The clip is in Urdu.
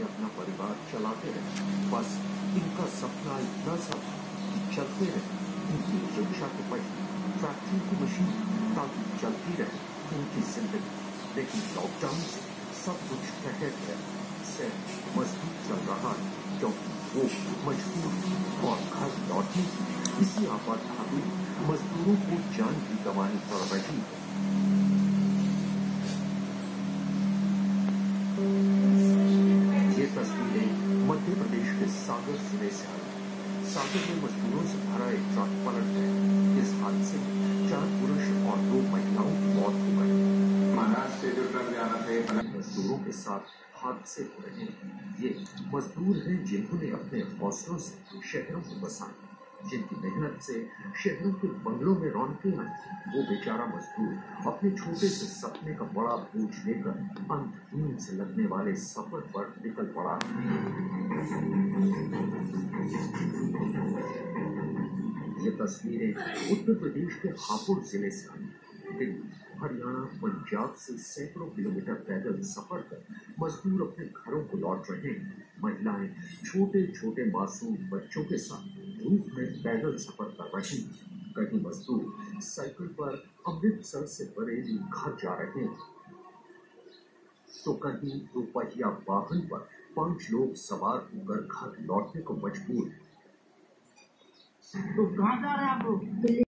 کے اپنا پریبار چلاتے رہے بس ان کا سپنا اتنا سا کہ چلتے رہے ان کی رکشا کے پڑھ فیکٹری کی مشین تاکہ چلتی رہے۔ ان کی زندگی۔ لیکن لاک ڈاؤن سے سب کچھ ٹھہر گیا۔ سیٹ مضبوط چل رہا ہے۔ کیونکہ وہ مجبور اور گھر لوٹنے کی اسی آفات مزدوروں کو جان کی گنوانی پر رہی ہے۔ کے ساگر سرے سے آئی ساگر میں مزدوروں سے بھرا ایک ٹرک پلٹ گیا اس حادثے میں چار پورش اور دو مہیلاؤں کی موت ہو گئی مہاراشٹر سے جو ٹرک جا تھے مزدوروں کے ساتھ حادثے ہو رہے ہیں یہ مزدور ہیں جنہوں نے اپنے حوصلوں سے شہروں کو بسایا جن کی محنت سے شہروں کے بنگلوں میں رونقیں آئی وہ بیچارہ مزدور اپنے چھوٹے سے سپنے کا بڑا بوجھ لے کر انتہین سے لگنے والے سفر پر نکل پڑا ہے یہ تصویریں اتر پردیش کے ہاپور ضلع سے آئی۔ دلی، ہریانہ پنجاب سے سینکڑوں کلومیٹر پیدل سفر کر مزدور اپنے گھروں کو لوٹ رہے ہیں۔ مہیلائیں چھوٹے چھوٹے معصوم بچوں کے ساتھ دھوپ میں پیدل سفر کر رہی کئی مزدور سائیکل پر امرتسر سے بریلی گھر جا رہے ہیں۔ تو کہیں دو پہیا واہن پر پانچ لوگ سوار ہو کر گھر لوٹنے کو مجبور ہیں۔ تو کہاں جا رہے ہیں آپ لوگ